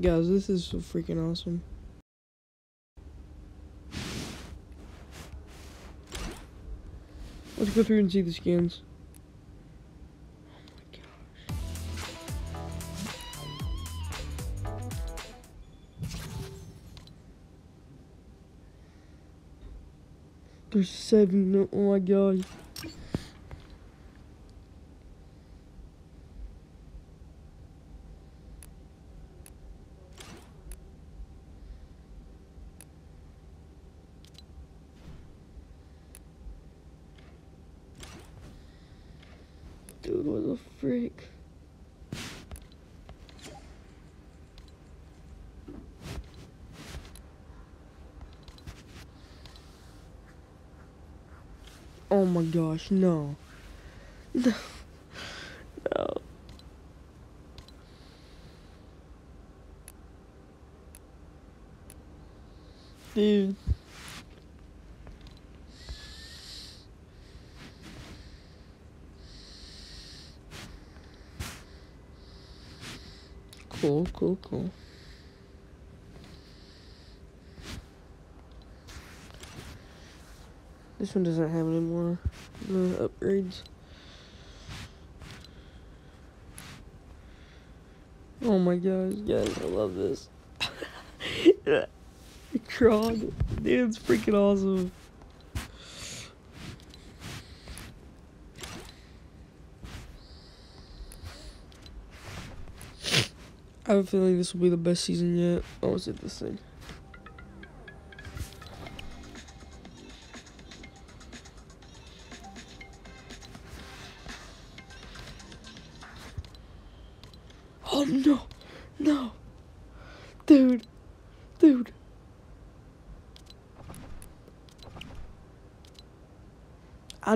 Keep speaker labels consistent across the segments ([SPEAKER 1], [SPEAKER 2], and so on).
[SPEAKER 1] Guys, this is so freaking awesome. Let's go through and see the skins. Oh my. There's seven. Oh my god. Dude, what the freak? Oh my gosh, no. No. No. Dude. Cool, cool, cool. This one doesn't have any more upgrades. Oh my gosh, guys, I love this. Tron, dude, it's freaking awesome. I have a feeling this will be the best season yet. Oh, is it this thing?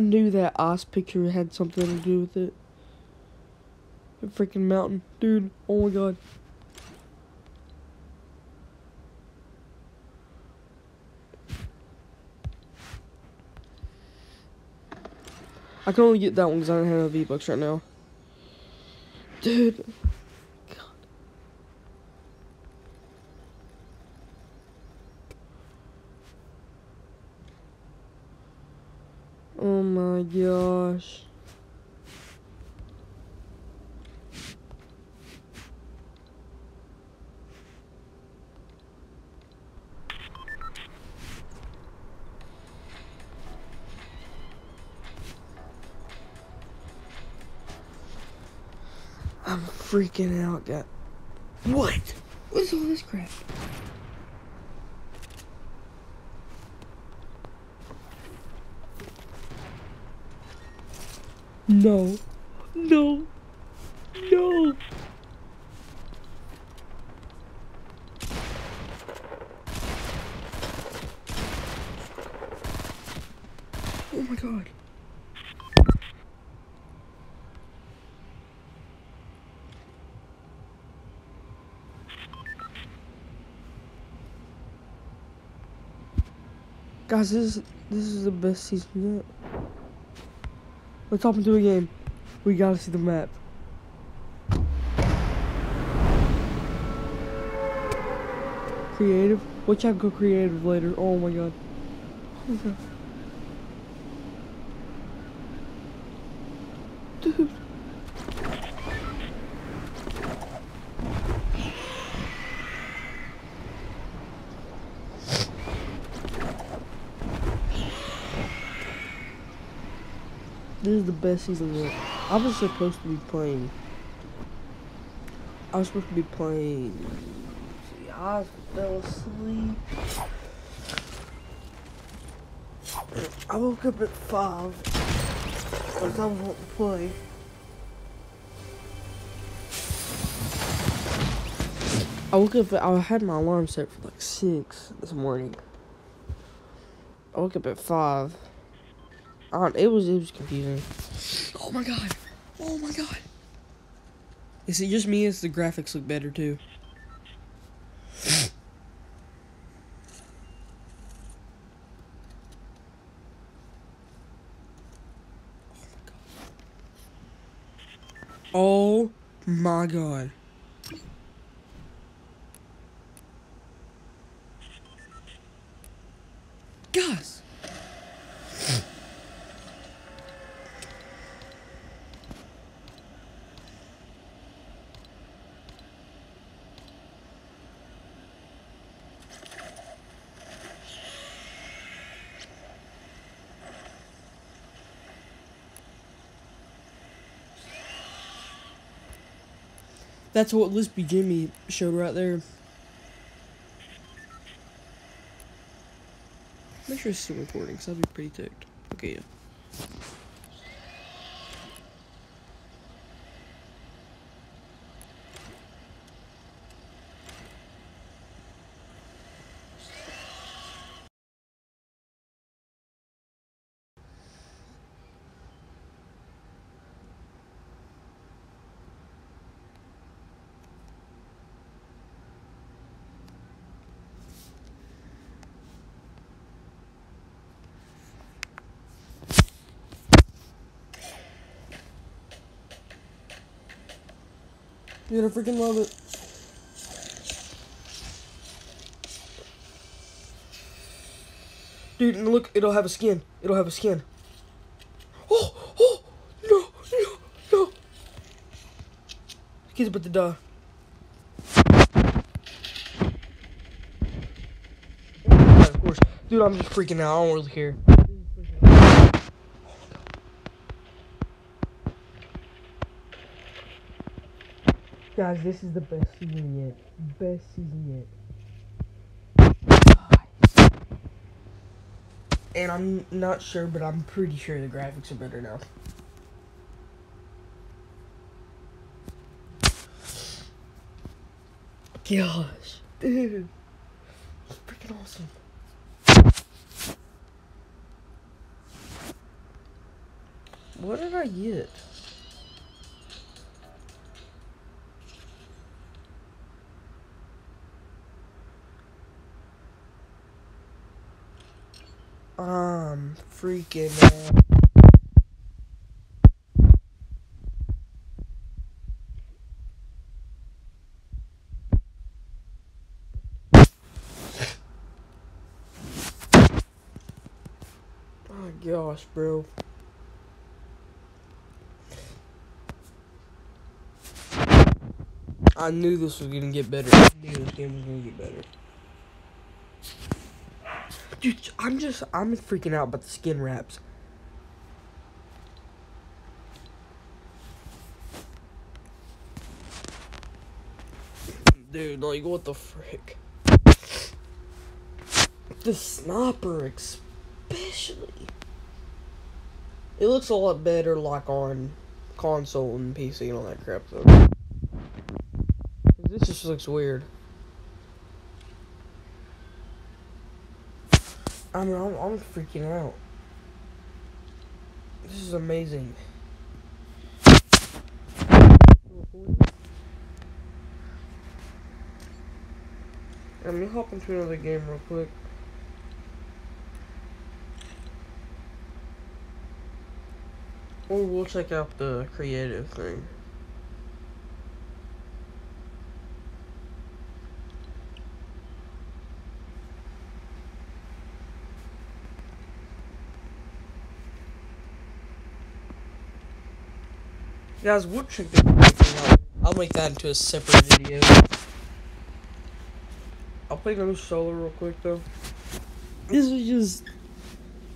[SPEAKER 1] Knew that ass picture had something to do with it. The freaking mountain, dude. Oh my god. I can only get that one because I don't have V bucks right now. Dude. Freaking out. What? What is all this crap? No. No. No. Oh my god. Guys, this is this is the best season yet. Let's hop into a game. We gotta see the map. Creative? Watch out go creative later. Oh my god. Oh my god. Dude. This is the best season yet. I was supposed to be playing. I was supposed to be playing. See, I fell asleep. I woke up at five. Because I want to play. I woke up. I had my alarm set for like six this morning. I woke up at five. It was it was confusing. Oh my god! Oh my god! Is it just me? Is the graphics look better too? Oh my god. Guys. That's what Lispy Jimmy showed right there. Make sure it's still recording, because I'll be pretty ticked. Okay, yeah. You're gonna freaking love it. Dude, look, it'll have a skin. It'll have a skin. Oh, oh, no, no, no. Kid's about to die. Of course. Dude, I'm just freaking out. I don't really care. Guys, this is the best season yet. Best season yet. And I'm not sure, but I'm pretty sure the graphics are better now. Gosh, dude, it's freaking awesome. What did I get? Um, freaking. Oh gosh, bro. I knew this was gonna get better. I knew this game was gonna get better. Dude, I'm just, I'm freaking out about the skin wraps. Dude, like, what the frick? The sniper, especially. It looks a lot better, like, on console and PC and all that crap, though. This just looks weird. I mean, I'm, I'm freaking out. This is amazing. Let me hop into another game real quick. Or we'll check out the creative thing. Guys, we'll check the out. I'll make that into a separate video. I'll play another solo real quick though. This is just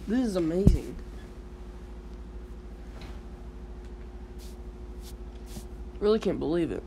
[SPEAKER 1] this is amazing. Really can't believe it.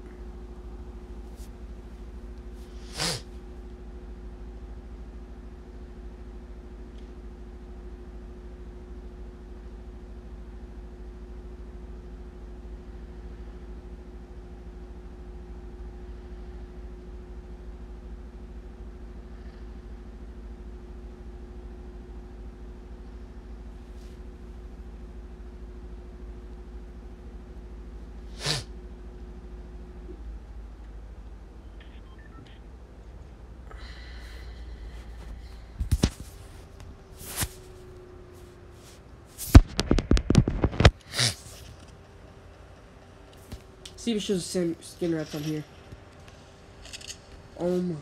[SPEAKER 1] See if it shows the same skin wraps on here. Oh my.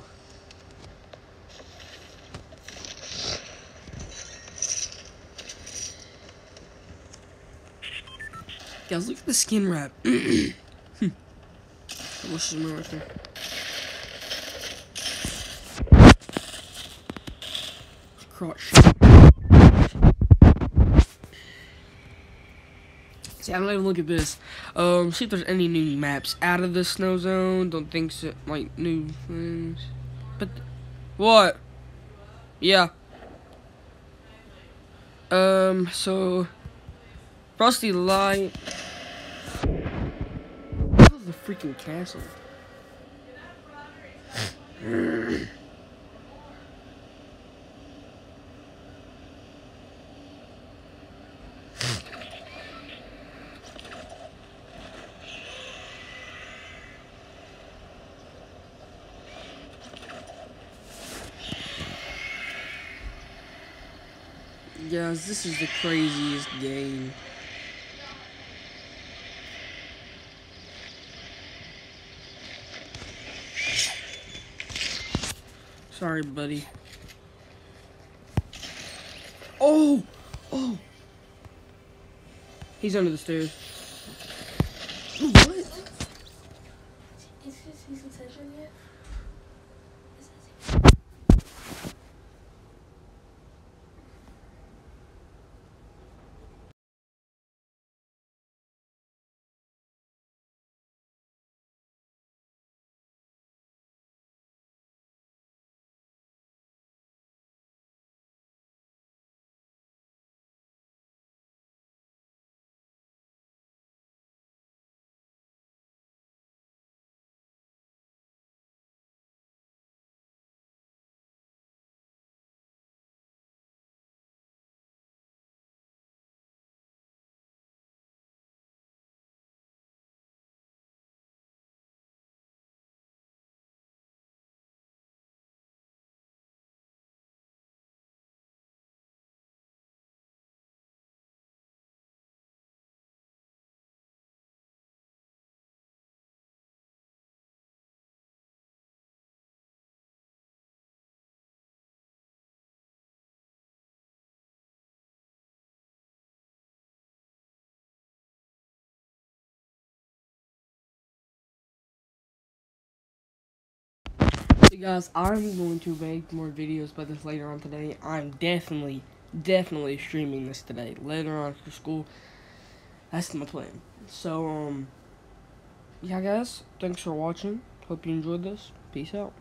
[SPEAKER 1] Guys, look at the skin wrap. I wish it right there. Crotch. See, I don't even look at this. Um, see if there's any new maps out of the snow zone. Don't think so. Like new things. But what? Yeah. Um. So, Frosty Flights. This is the freaking castle. Guys, this is the craziest game. Sorry, buddy. Oh! Oh! He's under the stairs. Guys, I'm going to make more videos about this later on today. I'm definitely, definitely streaming this today. Later on after school. That's my plan. So, um, yeah guys, thanks for watching. Hope you enjoyed this. Peace out.